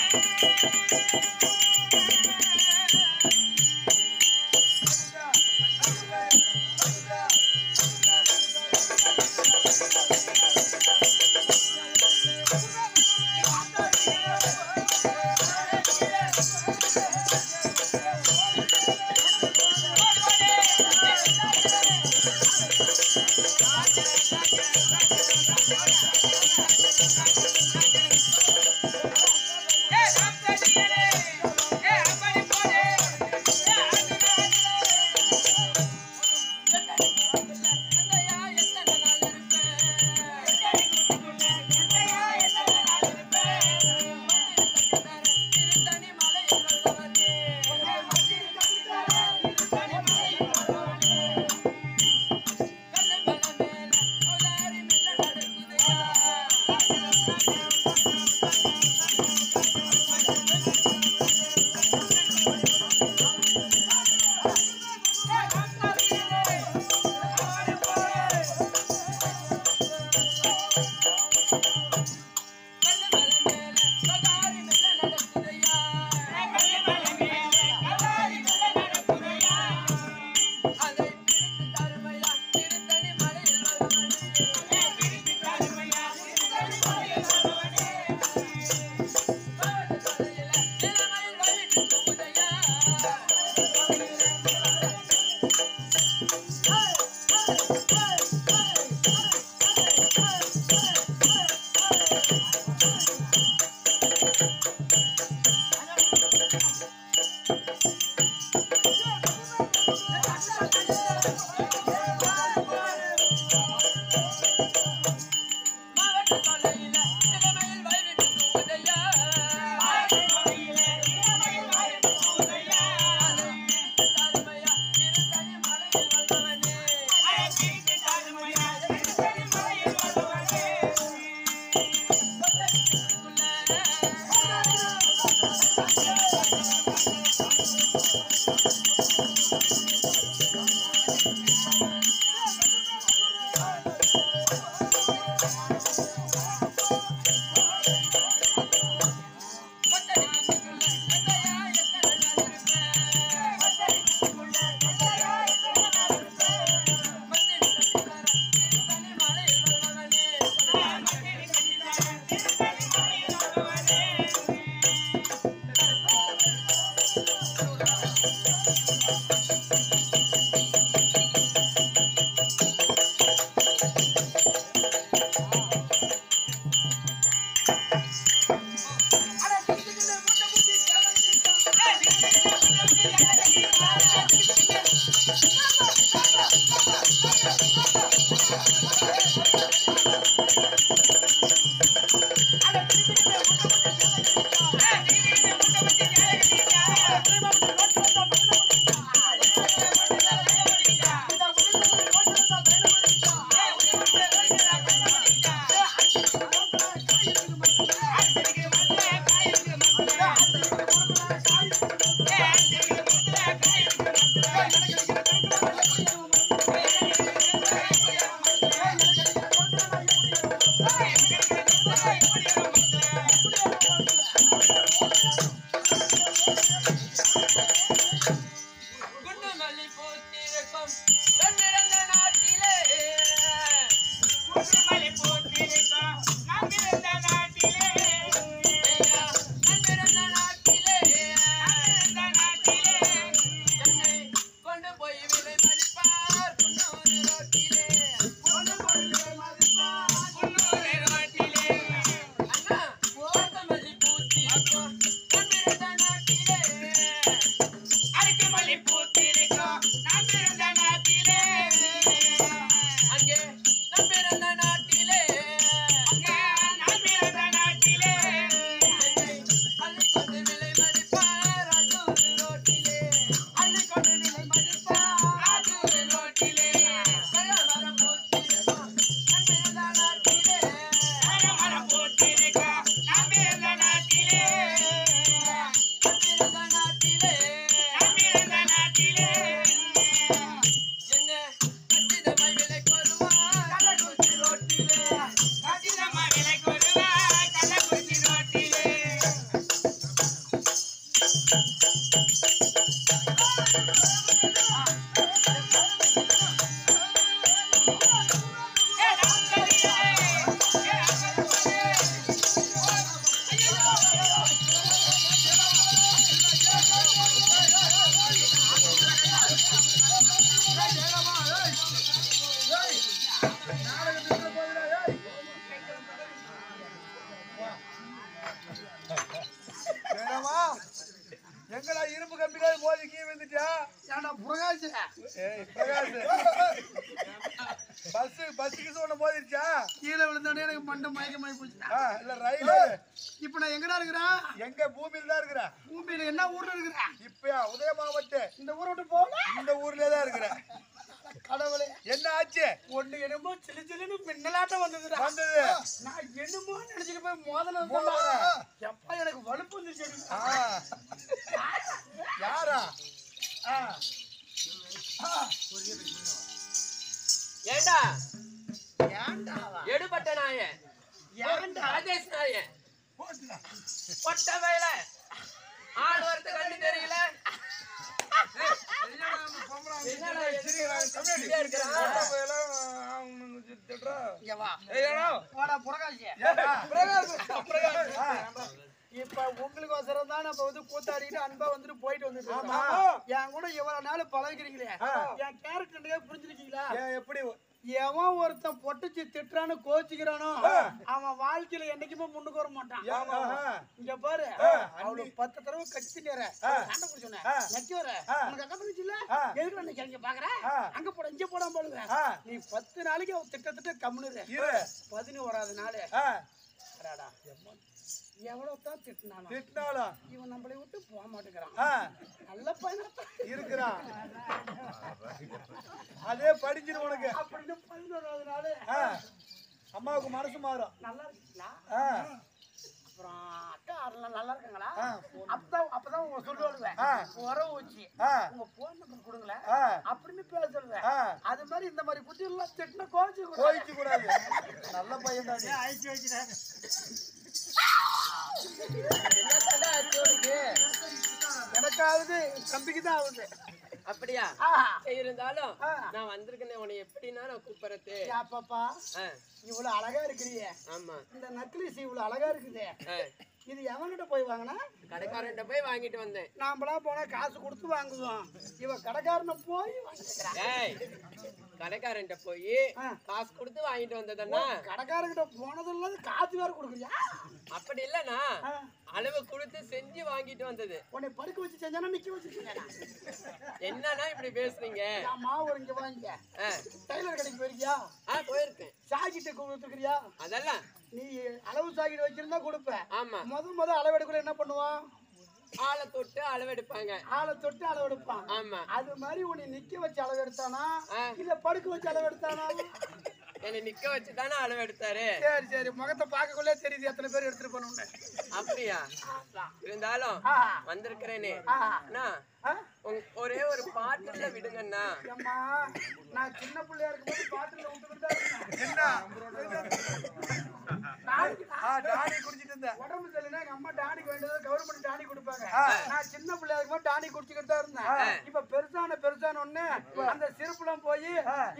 Thank you. Bye. Ah. இப்ப நான் எங்கடா இருக்கிறேன்? எங்க பூமியில தான் இருக்கிற பூமியில என்ன ஊர்ல இருக்கிறேன்? இப்பயா உதய மாவட்டம் இந்த ஊரை விட்டு போகல? இந்த ஊர்லயே தான் இருக்கிற கடவுளே. என்ன ஆச்சு? ஒண்ணு என்னமோ சிலு சிலுன்னு மின்னலாட்டம் வந்ததுடா. வந்தது. நான் என்னமோ நினைச்சிட்டு போய் மோதனா? எப்பா எனக்கு வலுப்பு வந்துருச்சு ஆ. யாரா? ஆ. ஏண்டா? ஏன்டாவா எடுபட்ட நாய. ஏன்டா ராஜேஷ் நாய பொட்ட வயல ஆள் வரது கண்ணு தெரியல. இப்ப உங்களுக்கு அவசரம் தான் நம்ம வந்து கூத்தாடிட்டு அன்பா வந்துட்டு போயிட்டு வந்துட்டு. என் கூட இவ்வளவு நாள் பழகிறீங்களே. ஆ. என் கேரக்டர் புரிஞ்சிருக்கீங்களா? எப்படி? எவன் ஒருத்தன் பொட்டுச்சு திட்டுறான்னு கோச்சிக்கிறானோ. அவன் வாழ்க்கையில என்னைக்குமே முன்னுக்கு வர மாட்டான். இங்க பாரு ஆ, அவளு பத்து தடவை கட்டி நேர. சண்டை குடிச்சோன்னே ஆ. நக்கி வர ஆ. உனக்கு அக்கா தங்கச்சி இல்ல ஆ. எதுக்கு அன்னைக்கு அங்க பாக்குற. அங்க போட இங்க போடாம போடுவேன். நீ பத்து நாளைக்கு அவ திட்டத்திட்ட கம்முனு இரு பதினோராது நாள் ஆ. அடாடா, எவ்வளவு தான் திட்டினாலும் திட்டினாலும் இவன் நம்மளை விட்டு போக மாட்டேங்கிறான் நல்ல பையனா இருக்கிறான் அதே படிச்சிரு உனக்கு அப்படின்னு பதினோராவது நாள் ஆ. அம்மாவுக்கு மனசு மாறும் நல்லா இருக்கீங்களா. அப்புறம் அக்கா அதெல்லாம் நல்லா இருக்காங்களா. அப்பதான் அப்பதான் உங்க சொல்லுவேன். உறவு வச்சு ஆ. உங்க போன் நம்பர் கொடுங்களேன் ஆ. அப்படின்னு பேச சொல்லுவேன் ஆ. அது மாதிரி இந்த மாதிரி புத்தி எல்லாம் திட்டின கோச்சு கோயிச்சு கூடாது நல்ல பையன் தான். அழிச்சு என்னத்தடா ஆச்சு உனக்கு? எனக்கு ஆகுது. தம்பிக்கு தான் ஆகுது அப்படியா இருந்தாலும். நான் வந்திருக்கேன் உன்னை எப்படின்னா நான் கூப்பிடுறது. பாப்பா இவ்வளவு அழகா இருக்கிறியே. ஆமா. இந்த நக்லிஸ் இவ்வளவு அழகா இருக்குது. இது எவன்கிட்ட போய் வாங்கினா? கடைக்காரன்ட்ட போய் வாங்கிட்டு வந்தேன். நாமெல்லாம் போனா காசு கொடுத்து வாங்குவோம். இவ கடைக்காரனை போய் வாங்கிக்கிறான் கடைக்காரன்ட்ட போய். காசு கொடுத்து வாங்கிட்டு வந்ததண்ணா. கடைக்காரங்கிட்ட போனதெல்லாம் காசு வேற கொடுக்குறியா? அப்படி இல்லண்ணா. ஆ. அளவு கொடுத்து செஞ்சு வாங்கிட்டு வந்தது. உன்னை படுக்க வச்சு செஞ்சானா நிக்க வச்சிருக்கேன் என்னன்னா இப்படி பேசுறீங்க மாவு ஒரு இங்க வாங்கிக்க. ஆ, டைலர் கடைக்கு போயிருக்கியா? ஆ போயிருக்கேன். சாக்கிட்ட கொடுத்துருக்கிறியா அதெல்லாம். நீ அளவு சாக்கிட்டு வச்சிருந்தா கொடுப்ப ஆமா. முத முத அளவெடுக்கல என்ன பண்ணுவான்? ஆளை தொட்டு அளவெடுப்பாங்க. ஆளை தொட்டு அளவெடுப்பான் ஆமா. அது மாதிரி உன்னை நிக்க வச்சு அளவெடுத்தானா. இல்ல படுக்க வச்சு அளவெடுத்தானா? என்னை நிக்க வச்சு தானே அளவெடுத்தாரு? சரி சரி. முகத்தை பார்க்கக்குள்ளே தெரியுது எத்தனை பேர் எடுத்துட்டு போனோம்னு அப்படியா? இருந்தாலும். வந்திருக்கிறேனே. ஒரே ஒரு பாட்டுல விடுங்கண்ணா. நான் சின்ன பிள்ளையா இருக்கும்போது பாட்டில விட்டுக்கிட்டு தான் இருந்தேன். என்ன? நாளைக்கு ஆ, டாடி குடிச்சிட்டு இருந்தேன். உடம்பு சரியில்லைன்னா எங்க அம்மா டானிக் வேண்டியது கவர்மெண்ட் டானிக் கொடுப்பாங்க. நான் சின்ன பிள்ளையா இருக்கும்போது டானிக் குடிச்சுக்கிட்டு தான் இருந்தேன். இப்ப பெருசான பெருசான ஒண்ணு அந்த சிறுப்புலாம் போய்.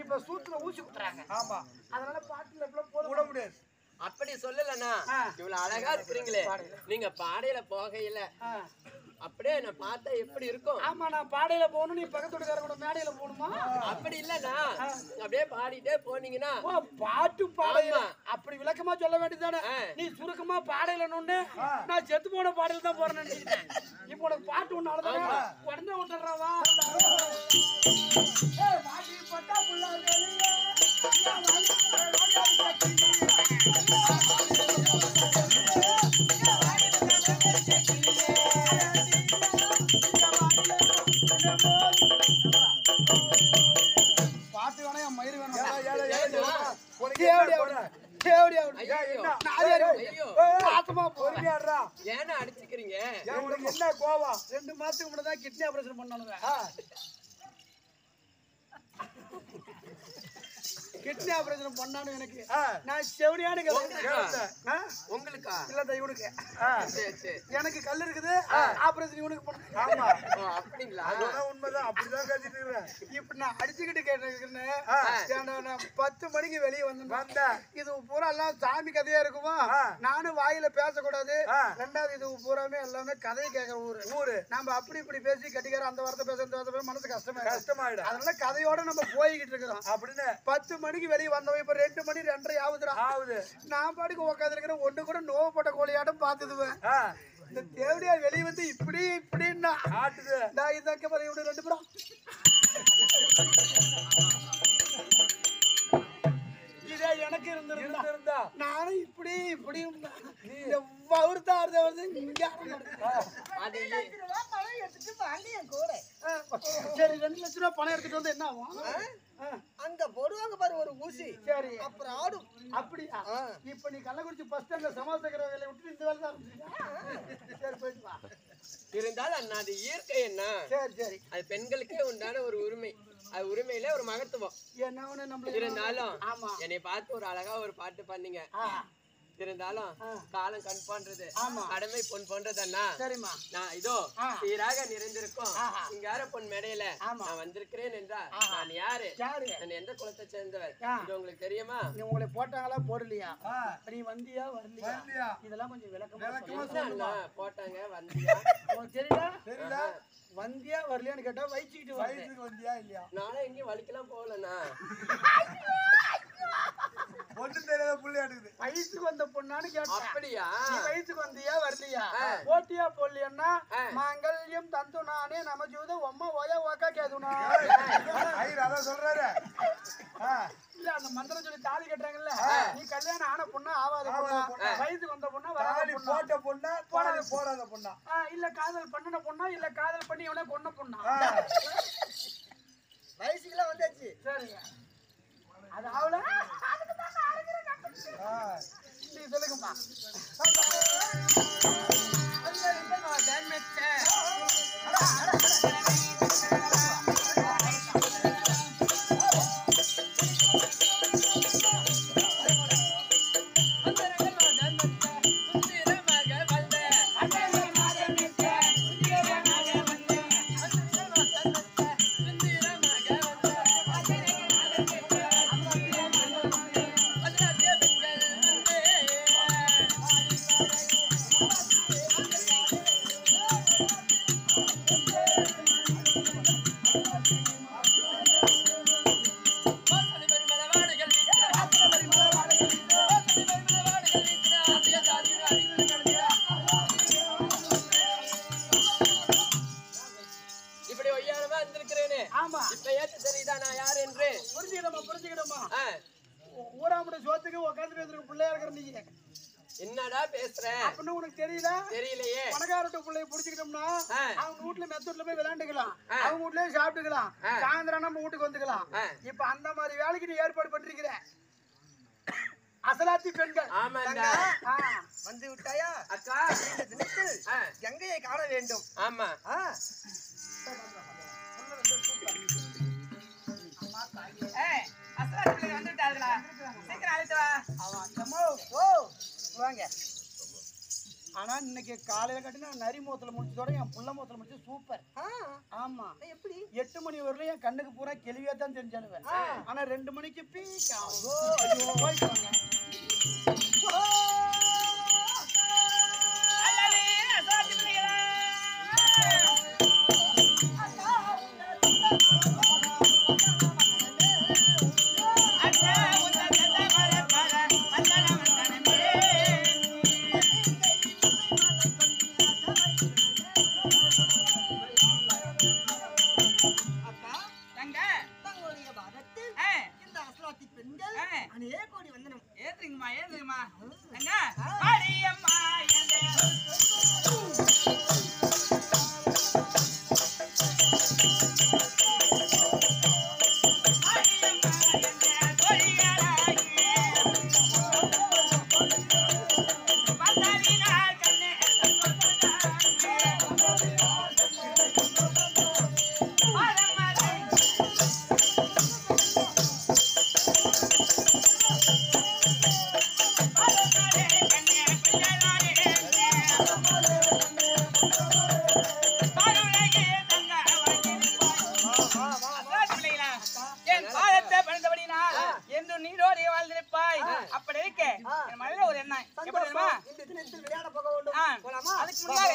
இப்ப சூத்துல ஊசி குத்துறாங்க. ஆமா. அதனால பாட்டில இப்ப போட விட முடியாது. அப்படி சொல்லலண்ணா. இவ்வளவு அழகா இருக்கிறீங்களே. நீங்க பாடையில போகையில. அப்படியே நான் பார்த்தா எப்படி இருக்கும்? ஆமா நான் பாடையில போகணும் நீ பக்கத்து வீட்டுக்கார கூட மேடையில போகணுமா? அப்படி இல்லண்ணா அப்படியே பாடிட்டே போனீங்கன்னா பாட்டு பாடையில. அப்படி விளக்கமா சொல்ல வேண்டியதானே. நீ சுருக்கமா பாடையில நொண்ணு நான் செத்து போன பாடையில தான் போறேன்னு நினைச்சிட்டேன் இப்போ உனக்கு பாட்டு ஒண்ணு அவ்வளவுதானே உடனே விட்டுறவா பாட்டி பட்டா புள்ளா வெளியே. என் தேவடி என்ன? தேவடி. ஐயோ. பொறுமையாடுறா. ஏன்னா அடிச்சுக்கிறீங்க. என்ன கோவம்? ரெண்டு மாசத்துக்கு முன்னாடி தான் கிட்னி ஆபரேஷன் பண்ணணுங்க. கிட்னி ஆபரேஷன் பண்ணானு எனக்கு. நான் செவனியான உங்களுக்கா? இல்ல இவனுக்கு. எனக்கு கல் இருக்குது. ஆபரேஷன் இவனுக்கு பண்ண. அப்படிங்களா? அதுதான் உண்மைதான். அப்படிதான் பேசிட்டு இருக்கிறேன். இப்ப நான் அடிச்சுக்கிட்டு நான் பத்து மணிக்கு வெளியே வந்தேன். வந்தா? இது பூரா எல்லாம் சாமி கதையா இருக்குமா. நானும் வாயில பேசக்கூடாது. ரெண்டாவது இது பூராமே எல்லாமே கதை கேட்கற ஊரு. ஊரு. நம்ம அப்படி இப்படி பேசி கட்டிக்கிற அந்த வார்த்தை பேச இந்த வார்த்தை பேச மனசு கஷ்டமா கஷ்டமாயிடும். அதனால கதையோட நம்ம போய்கிட்டு இருக்கிறோம். அப்படின்னு. பத்து மணிக்கு வெளியே வந்தவன் இப்ப ரெண்டு மணி ரெண்டரை ஆகுதுடா. ஆகுது. நான் பாட்டுக்கு உட்காந்து இருக்கிற ஒண்ணு கூட நோவுப்பட்ட கோழியாட்டம் பார்த்துதுவேன் ஆ, இந்த தேவடியா வெளியே வந்து இப்படி இப்படின்னா. காட்டுது. நான் இதக்க பாரு இவனு ரெண்டு பேரும். இதே எனக்கு இருந்திருந்தா. இருந்திருந்தா. நானும் இப்படி இப்படி இந்த வவுர்த்தா ஆடுத வந்து இங்க சரி ரெண்டு லட்ச ரூபா பணம் எடுத்துட்டு வந்து என்ன ஆகும்? அங்க போடுவாங்க பாரு ஒரு ஊசி. சரி. அப்புறம் ஆடும். அப்படியா. இப்ப நீ கள்ளக்குறிச்சி பஸ் ஸ்டாண்ட்ல சமாளிக்கிற வேலையை விட்டு இந்த வேலை தான்? சரி போயிட்டு வா. இருந்தாலும் அண்ணா அது இயற்கை என்ன சரி சரி. அது பெண்களுக்கே உண்டான ஒரு உரிமை. அது உரிமையில ஒரு மகத்துவம். என்ன இருந்தாலும் என்னை பார்த்து ஒரு அழகா ஒரு பாட்டு பண்ணீங்க இருந்தாலும் காலம் கண் போன்றது. ஆமா. கடமை பொன் போன்றதண்ணா. சரிம்மா. நான் இதோ. சீராக நிறைந்திருக்கும். ஆஹா. சிங்கார பொன் மேடையில. நான் வந்திருக்கிறேன் என்றால் ஆஹா. நான் யாரு? யாரு? நான் எந்த குலத்தை சேர்ந்தவர். இது உங்களுக்கு தெரியுமா? நீ உங்களை போட்டாங்களா போடலையா? நீ வந்தியா வரலையா? இதெல்லாம் கொஞ்சம் விளக்கமா போட்டாங்க வந்தியா? தெரியல தெரியல வந்தியா வரலையான்னு கேட்டா வயிச்சுக்கிட்டு வந்தியா இல்லையா? நானும் எங்கேயும் வலிக்கலாம் போகலண்ணா. ஒண்ணும் தெரியாத புள்ளி எடுக்குது வயசுக்கு வந்த பொண்ணான்னு கேட்டேன். அப்படியா? நீ வயசுக்கு வந்தியா வரலையா. போட்டியா போடலையா ஆ. மாங்கல்யம் தந்து நானே நம ஜூத ஒம்ம ஓய ஓக்கா கேதுனா. ஐயர் அதான் சொல்றாரு. ஆ, இல்ல அந்த மந்திரம் சொல்லி தாலி கட்டுறாங்கல்ல நீ கல்யாணம் ஆன பொண்ணா ஆவாத பொண்ணா பொண்ணா. வயசுக்கு வந்த பொண்ணா வராத பொண்ணா போட்ட பொண்ணா தாலி போடாத பொண்ணா. ஆ, இல்ல காதல் பண்ணின பொண்ணா இல்ல காதல் பண்ணி இவனே கொன்ன பொண்ணா. நம்ம வீட்டுக்கு வந்துக்கலாம். இப்ப அந்த மாதிரி வேலைக்கு நீ ஏற்பாடு பண்ணிருக்கிற. அசலாத்தி பெண்கள். வந்து விட்டாயா? அக்கா. ஆ, கங்கையை காண வேண்டும். ஆமா. ஆ. அவன் அம்மா, ஓ வாங்க. ஆனா இன்னைக்கு காலையில கட்டின நரி மூத்துல முடிச்சதோட என் புள்ள மூத்துல முடிச்சு சூப்பர் ஆ. ஆமா. எப்படி? எட்டு மணி வரலையும் என் கண்ணுக்கு பூரா கேள்வியா தான் தெரிஞ்சானுவேன் ஆனா ரெண்டு மணிக்கு பீக் ஆகும். மாரியம்மா என்ற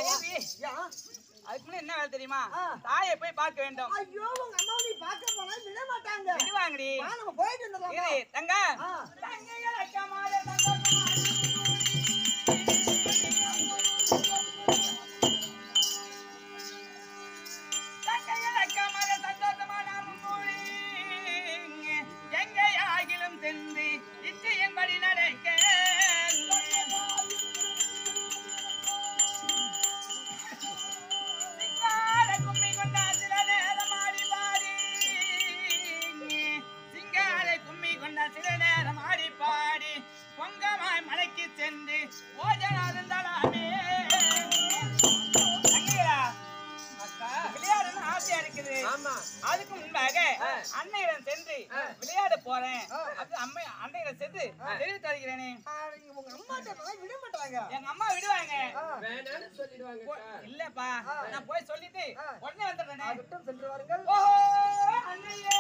தேவி அதுக்கு என்ன வேலை தெரியுமா? தாயை போய் பார்க்க வேண்டும். ஐயோ உங்க அம்மா போனா விட மாட்டாங்க. விடுவாங்கடி. போயிட்டு தங்க. தங்க விடுவாங்க. எங்க அம்மா விடுவாங்க. வேணாம்னு சொல்லிடுவாங்க இல்லப்பா நான் போய் சொல்லிட்டு உடனே வந்துடுறேன். விட்டும் செல்வார்கள் ஓஹோ அண்ணையே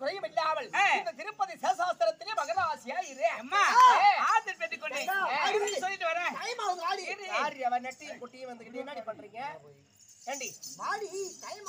குறையும் இல்லாமல் இந்த திருப்பதி சேசாஸ்திரத்திலே மகராசியா இரு அம்மா ஆதர் பெற்று கொண்டு சொல்லிட்டு வரேன் டைம் ஆகுது ஆடி ஆடி அவன் நெட்டியும் குட்டியும் வந்துக்கிட்டு என்னடி பண்றீங்க? ஏண்டி? ஆடி டைம்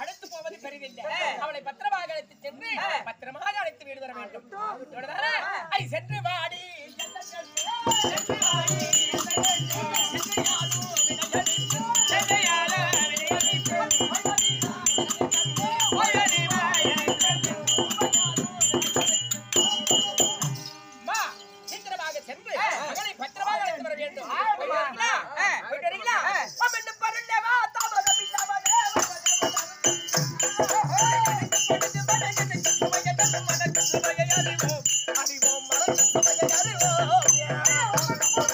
அழைத்து போவது பெரிதில்லை அவளை பத்திரமாக அழைத்து சென்று பத்திரமாக அழைத்து வீடு வர வேண்டும். சென்று வாடி. Thank you.